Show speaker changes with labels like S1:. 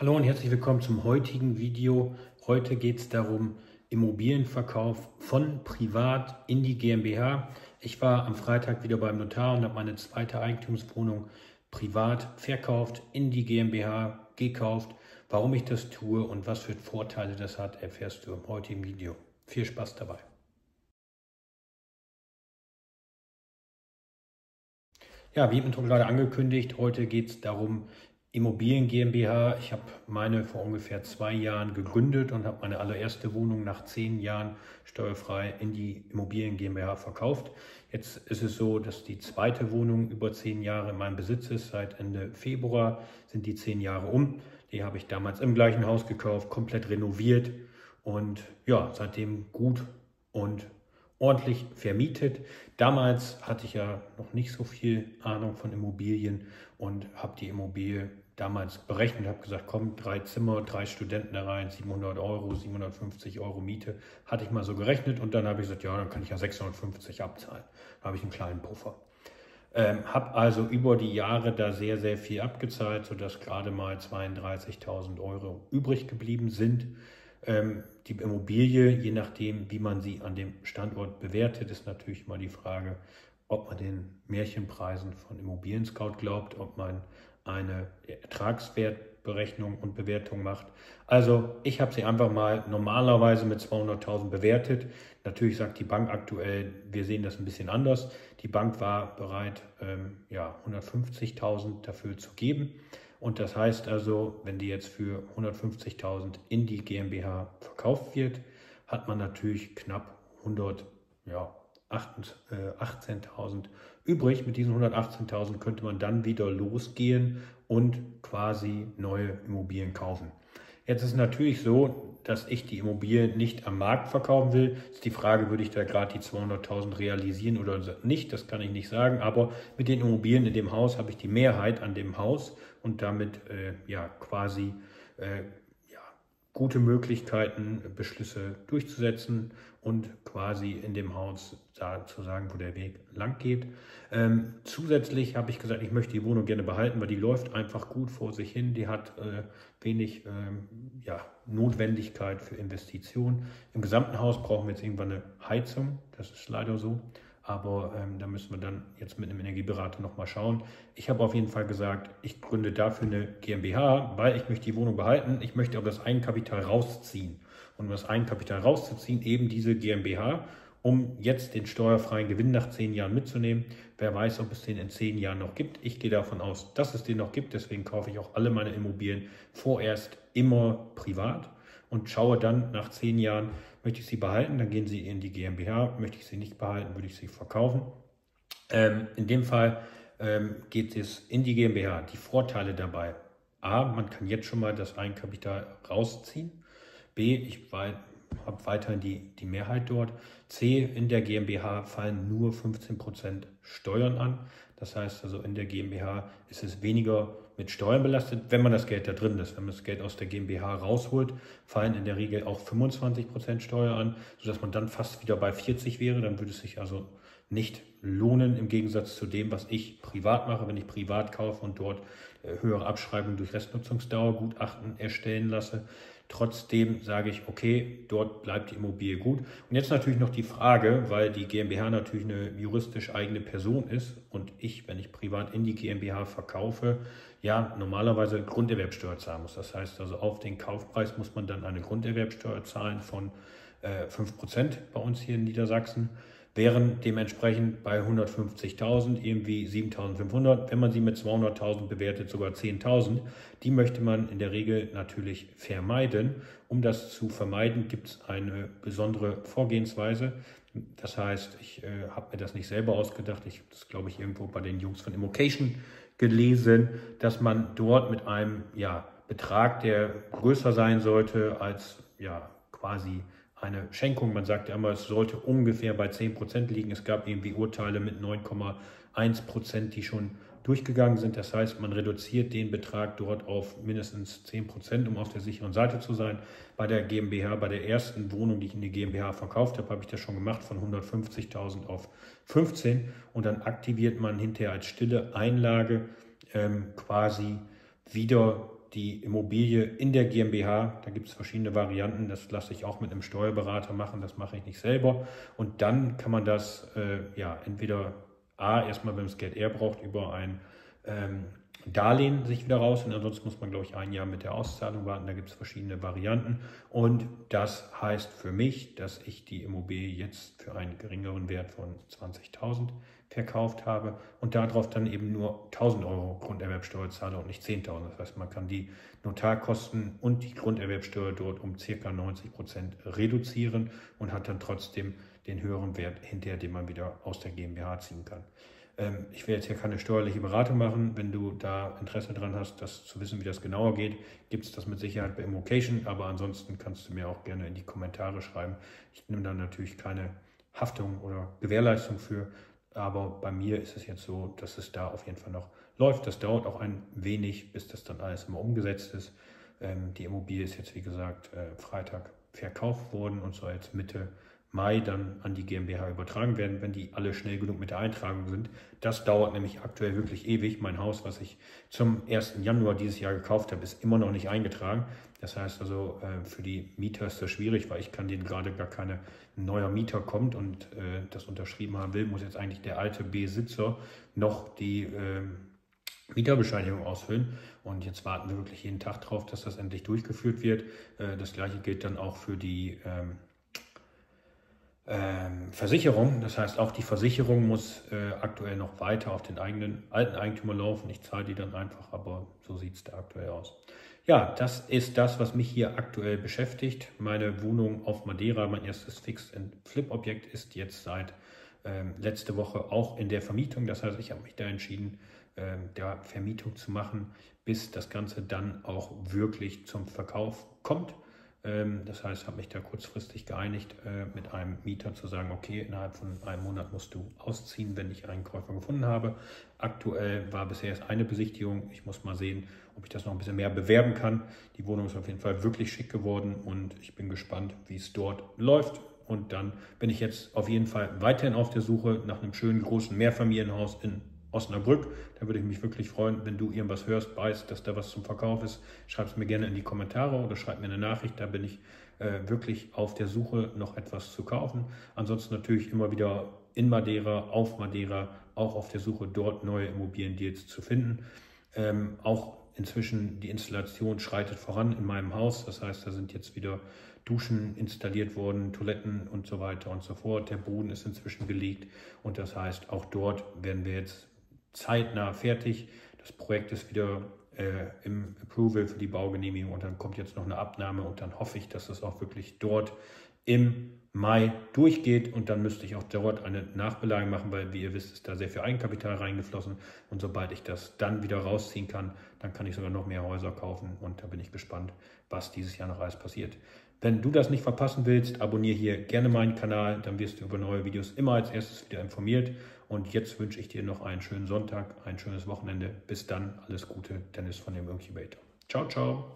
S1: Hallo und herzlich willkommen zum heutigen Video. Heute geht es darum, Immobilienverkauf von privat in die GmbH. Ich war am Freitag wieder beim Notar und habe meine zweite Eigentumswohnung privat verkauft, in die GmbH gekauft. Warum ich das tue und was für Vorteile das hat, erfährst du im heutigen Video. Viel Spaß dabei. Ja, wie im Intro gerade angekündigt, heute geht es darum, Immobilien GmbH. Ich habe meine vor ungefähr zwei Jahren gegründet und habe meine allererste Wohnung nach zehn Jahren steuerfrei in die Immobilien GmbH verkauft. Jetzt ist es so, dass die zweite Wohnung über zehn Jahre in meinem Besitz ist. Seit Ende Februar sind die zehn Jahre um. Die habe ich damals im gleichen Haus gekauft, komplett renoviert und ja, seitdem gut und ordentlich vermietet. Damals hatte ich ja noch nicht so viel Ahnung von Immobilien und habe die Immobilie damals berechnet, habe gesagt, komm, drei Zimmer, drei Studenten da rein, 700 Euro, 750 Euro Miete, hatte ich mal so gerechnet und dann habe ich gesagt, ja, dann kann ich ja 650 abzahlen. Habe ich einen kleinen Puffer. Ähm, habe also über die Jahre da sehr, sehr viel abgezahlt, sodass gerade mal 32.000 Euro übrig geblieben sind. Ähm, die Immobilie, je nachdem, wie man sie an dem Standort bewertet, ist natürlich mal die Frage, ob man den Märchenpreisen von Immobilien Scout glaubt, ob man eine Ertragswertberechnung und Bewertung macht. Also ich habe sie einfach mal normalerweise mit 200.000 bewertet. Natürlich sagt die Bank aktuell, wir sehen das ein bisschen anders. Die Bank war bereit, ähm, ja, 150.000 dafür zu geben. Und das heißt also, wenn die jetzt für 150.000 in die GmbH verkauft wird, hat man natürlich knapp 100, ja, 18.000 äh, übrig. Mit diesen 118.000 könnte man dann wieder losgehen und quasi neue Immobilien kaufen. Jetzt ist natürlich so, dass ich die Immobilien nicht am Markt verkaufen will. Ist die Frage, würde ich da gerade die 200.000 realisieren oder nicht? Das kann ich nicht sagen. Aber mit den Immobilien in dem Haus habe ich die Mehrheit an dem Haus und damit äh, ja quasi äh, gute Möglichkeiten, Beschlüsse durchzusetzen und quasi in dem Haus da zu sagen, wo der Weg lang geht. Ähm, zusätzlich habe ich gesagt, ich möchte die Wohnung gerne behalten, weil die läuft einfach gut vor sich hin. Die hat äh, wenig ähm, ja, Notwendigkeit für Investitionen. Im gesamten Haus brauchen wir jetzt irgendwann eine Heizung. Das ist leider so. Aber ähm, da müssen wir dann jetzt mit einem Energieberater nochmal schauen. Ich habe auf jeden Fall gesagt, ich gründe dafür eine GmbH, weil ich möchte die Wohnung behalten. Ich möchte aber das Eigenkapital rausziehen. Und um das Eigenkapital rauszuziehen, eben diese GmbH, um jetzt den steuerfreien Gewinn nach zehn Jahren mitzunehmen. Wer weiß, ob es den in zehn Jahren noch gibt. Ich gehe davon aus, dass es den noch gibt. Deswegen kaufe ich auch alle meine Immobilien vorerst immer privat und schaue dann nach zehn Jahren, möchte ich sie behalten, dann gehen sie in die GmbH, möchte ich sie nicht behalten, würde ich sie verkaufen. Ähm, in dem Fall ähm, geht es in die GmbH. Die Vorteile dabei. A, man kann jetzt schon mal das Eigenkapital rausziehen. B, ich habe weiterhin die, die Mehrheit dort. C, in der GmbH fallen nur 15% Steuern an. Das heißt also, in der GmbH ist es weniger mit Steuern belastet, wenn man das Geld da drin ist. Wenn man das Geld aus der GmbH rausholt, fallen in der Regel auch 25% Steuer an, sodass man dann fast wieder bei 40 wäre. Dann würde es sich also nicht lohnen im Gegensatz zu dem, was ich privat mache, wenn ich privat kaufe und dort höhere Abschreibungen durch Restnutzungsdauer Gutachten erstellen lasse. Trotzdem sage ich, okay, dort bleibt die Immobilie gut. Und jetzt natürlich noch die Frage, weil die GmbH natürlich eine juristisch eigene Person ist und ich, wenn ich privat in die GmbH verkaufe, ja, normalerweise Grunderwerbsteuer zahlen muss. Das heißt also, auf den Kaufpreis muss man dann eine Grunderwerbsteuer zahlen von äh, 5% bei uns hier in Niedersachsen wären dementsprechend bei 150.000 irgendwie 7.500. Wenn man sie mit 200.000 bewertet, sogar 10.000. Die möchte man in der Regel natürlich vermeiden. Um das zu vermeiden, gibt es eine besondere Vorgehensweise. Das heißt, ich äh, habe mir das nicht selber ausgedacht. Ich habe das, glaube ich, irgendwo bei den Jungs von Immocation gelesen, dass man dort mit einem ja, Betrag, der größer sein sollte als ja, quasi eine Schenkung. Man sagt ja immer, es sollte ungefähr bei 10% liegen. Es gab irgendwie Urteile mit 9,1%, die schon durchgegangen sind. Das heißt, man reduziert den Betrag dort auf mindestens 10%, um auf der sicheren Seite zu sein. Bei der GmbH, bei der ersten Wohnung, die ich in die GmbH verkauft habe, habe ich das schon gemacht von 150.000 auf 15 und dann aktiviert man hinterher als stille Einlage ähm, quasi wieder die Immobilie in der GmbH. Da gibt es verschiedene Varianten. Das lasse ich auch mit einem Steuerberater machen. Das mache ich nicht selber. Und dann kann man das äh, ja entweder A, erstmal, wenn das Geld eher braucht, über ein ähm, Darlehen sich wieder raus und ansonsten muss man, glaube ich, ein Jahr mit der Auszahlung warten. Da gibt es verschiedene Varianten und das heißt für mich, dass ich die Immobilie jetzt für einen geringeren Wert von 20.000 verkauft habe und darauf dann eben nur 1.000 Euro Grunderwerbsteuer zahle und nicht 10.000. Das heißt, man kann die Notarkosten und die Grunderwerbsteuer dort um ca. 90 Prozent reduzieren und hat dann trotzdem den höheren Wert hinterher, den man wieder aus der GmbH ziehen kann. Ähm, ich will jetzt hier keine steuerliche Beratung machen. Wenn du da Interesse dran hast, das zu wissen, wie das genauer geht, gibt es das mit Sicherheit bei Immocation. Aber ansonsten kannst du mir auch gerne in die Kommentare schreiben. Ich nehme da natürlich keine Haftung oder Gewährleistung für. Aber bei mir ist es jetzt so, dass es da auf jeden Fall noch läuft. Das dauert auch ein wenig, bis das dann alles immer umgesetzt ist. Ähm, die Immobilie ist jetzt, wie gesagt, äh, Freitag verkauft worden und soll jetzt Mitte Mai dann an die GmbH übertragen werden, wenn die alle schnell genug mit der Eintragung sind. Das dauert nämlich aktuell wirklich ewig. Mein Haus, was ich zum 1. Januar dieses Jahr gekauft habe, ist immer noch nicht eingetragen. Das heißt also, äh, für die Mieter ist das schwierig, weil ich kann denen gerade gar keine neuer Mieter kommt und äh, das unterschrieben haben will, muss jetzt eigentlich der alte Besitzer noch die ähm, Mieterbescheinigung ausfüllen. Und jetzt warten wir wirklich jeden Tag drauf, dass das endlich durchgeführt wird. Äh, das gleiche gilt dann auch für die ähm, Versicherung. Das heißt, auch die Versicherung muss äh, aktuell noch weiter auf den eigenen alten Eigentümer laufen. Ich zahle die dann einfach, aber so sieht es da aktuell aus. Ja, das ist das, was mich hier aktuell beschäftigt. Meine Wohnung auf Madeira, mein erstes Fix-and-Flip-Objekt, ist jetzt seit ähm, letzte Woche auch in der Vermietung. Das heißt, ich habe mich da entschieden, ähm, der Vermietung zu machen, bis das Ganze dann auch wirklich zum Verkauf kommt. Ähm, das heißt, habe mich da kurzfristig geeinigt, äh, mit einem Mieter zu sagen, okay, innerhalb von einem Monat musst du ausziehen, wenn ich einen Käufer gefunden habe. Aktuell war bisher erst eine Besichtigung. Ich muss mal sehen, ob ich das noch ein bisschen mehr bewerben kann. Die Wohnung ist auf jeden Fall wirklich schick geworden und ich bin gespannt, wie es dort läuft. Und dann bin ich jetzt auf jeden Fall weiterhin auf der Suche nach einem schönen großen Mehrfamilienhaus in Osnabrück. Da würde ich mich wirklich freuen, wenn du irgendwas hörst, weißt, dass da was zum Verkauf ist. Schreib es mir gerne in die Kommentare oder schreib mir eine Nachricht. Da bin ich äh, wirklich auf der Suche, noch etwas zu kaufen. Ansonsten natürlich immer wieder in Madeira, auf Madeira, auch auf der Suche, dort neue Immobiliendeals zu finden. Ähm, auch inzwischen die Installation schreitet voran in meinem Haus. Das heißt, da sind jetzt wieder Duschen installiert worden, Toiletten und so weiter und so fort. Der Boden ist inzwischen gelegt und das heißt, auch dort werden wir jetzt zeitnah fertig. Das Projekt ist wieder äh, im Approval für die Baugenehmigung und dann kommt jetzt noch eine Abnahme und dann hoffe ich, dass das auch wirklich dort im Mai durchgeht und dann müsste ich auch dort eine Nachbelagerung machen, weil wie ihr wisst, ist da sehr viel Eigenkapital reingeflossen und sobald ich das dann wieder rausziehen kann, dann kann ich sogar noch mehr Häuser kaufen und da bin ich gespannt, was dieses Jahr noch alles passiert. Wenn du das nicht verpassen willst, abonniere hier gerne meinen Kanal, dann wirst du über neue Videos immer als erstes wieder informiert. Und jetzt wünsche ich dir noch einen schönen Sonntag, ein schönes Wochenende. Bis dann, alles Gute, Dennis von dem Incubator. Ciao, ciao.